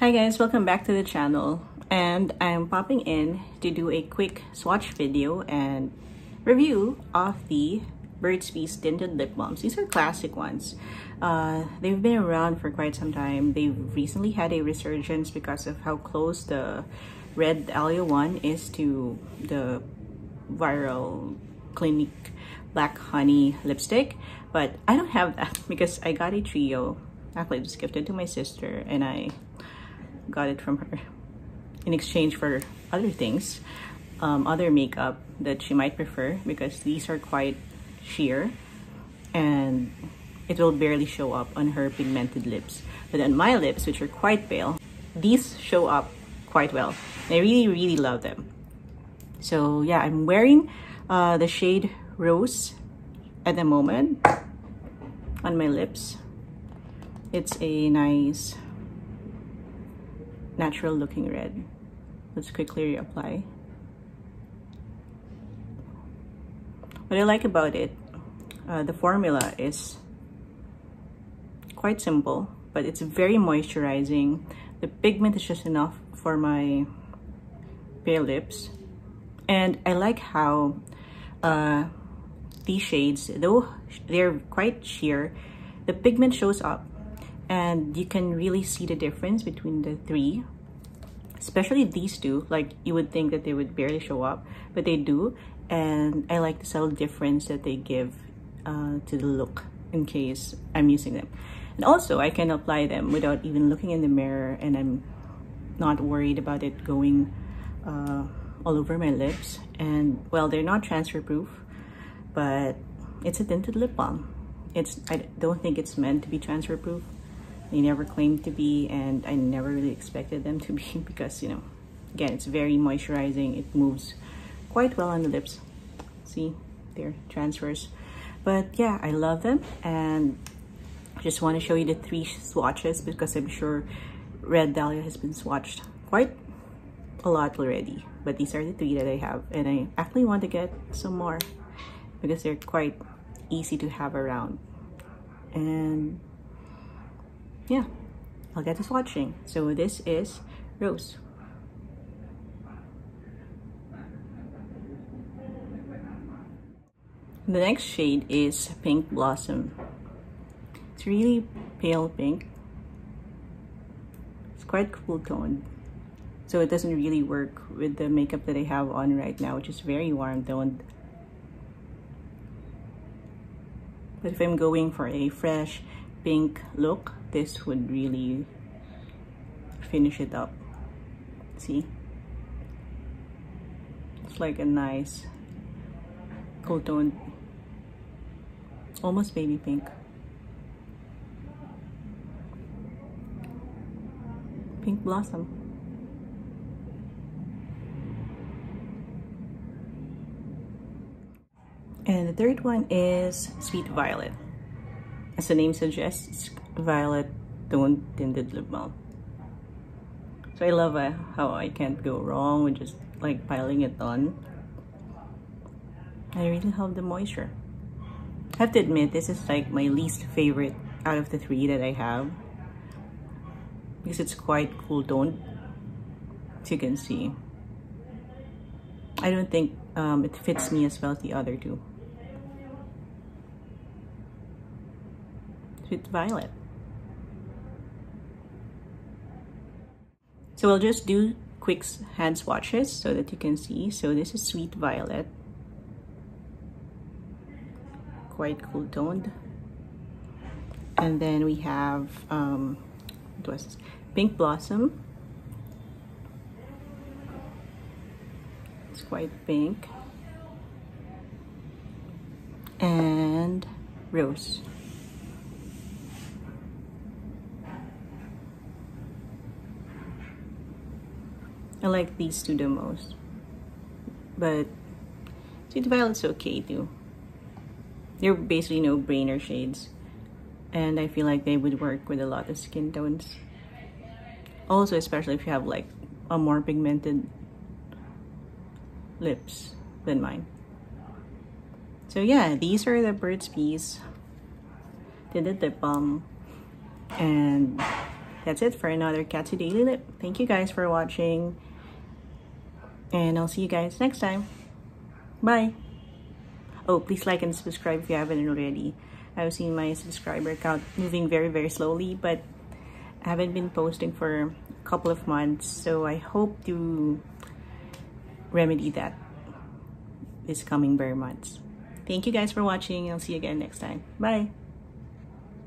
Hi guys, welcome back to the channel and I'm popping in to do a quick swatch video and review of the Burt's Bees tinted lip balms. These are classic ones. Uh, they've been around for quite some time. They've recently had a resurgence because of how close the Red Dahlia one is to the viral Clinique Black Honey lipstick. But I don't have that because I got a trio. Actually, just gifted to my sister and I got it from her in exchange for other things, um, other makeup that she might prefer because these are quite sheer and it will barely show up on her pigmented lips. But on my lips, which are quite pale, these show up quite well. I really, really love them. So yeah, I'm wearing uh, the shade Rose at the moment on my lips. It's a nice natural looking red. Let's quickly reapply. What I like about it, uh, the formula is quite simple, but it's very moisturizing. The pigment is just enough for my pale lips. And I like how uh, these shades, though they're quite sheer, the pigment shows up and you can really see the difference between the three. Especially these two like you would think that they would barely show up but they do and i like the subtle difference that they give uh, to the look in case i'm using them. And also i can apply them without even looking in the mirror and i'm not worried about it going uh, all over my lips. And well they're not transfer proof but it's a tinted lip balm. It's i don't think it's meant to be transfer proof they never claimed to be and I never really expected them to be because, you know, again, it's very moisturizing. It moves quite well on the lips. See, they're transfers. But yeah, I love them and I just want to show you the three swatches because I'm sure Red Dahlia has been swatched quite a lot already. But these are the three that I have and I actually want to get some more because they're quite easy to have around. And yeah, I'll get to swatching. So this is Rose. The next shade is Pink Blossom. It's really pale pink. It's quite cool toned. So it doesn't really work with the makeup that I have on right now, which is very warm toned. But if I'm going for a fresh pink look, this would really finish it up. See? It's like a nice cool tone, almost baby pink. Pink Blossom. And the third one is Sweet Violet. As the name suggests, violet toned tinted lip balm. So I love uh, how I can't go wrong with just like piling it on. I really love the moisture. I have to admit, this is like my least favorite out of the three that I have. Because it's quite cool toned. As you can see. I don't think um, it fits me as well as the other two. Sweet Violet. So we'll just do quick hand swatches so that you can see. So this is Sweet Violet. Quite cool toned. And then we have, um, what was this? Pink Blossom. It's quite pink. And Rose. I like these two the most. But Sweet Violet's okay too. They're basically no-brainer shades. And I feel like they would work with a lot of skin tones. Also, especially if you have like a more pigmented lips than mine. So yeah, these are the Burt's Bees. Did lip balm. And that's it for another Katsy Daily Lip. Thank you guys for watching. And I'll see you guys next time. Bye. Oh, please like and subscribe if you haven't already. I've seen my subscriber count moving very, very slowly, but I haven't been posting for a couple of months, so I hope to remedy that this coming bare months. Thank you guys for watching. I'll see you again next time. Bye.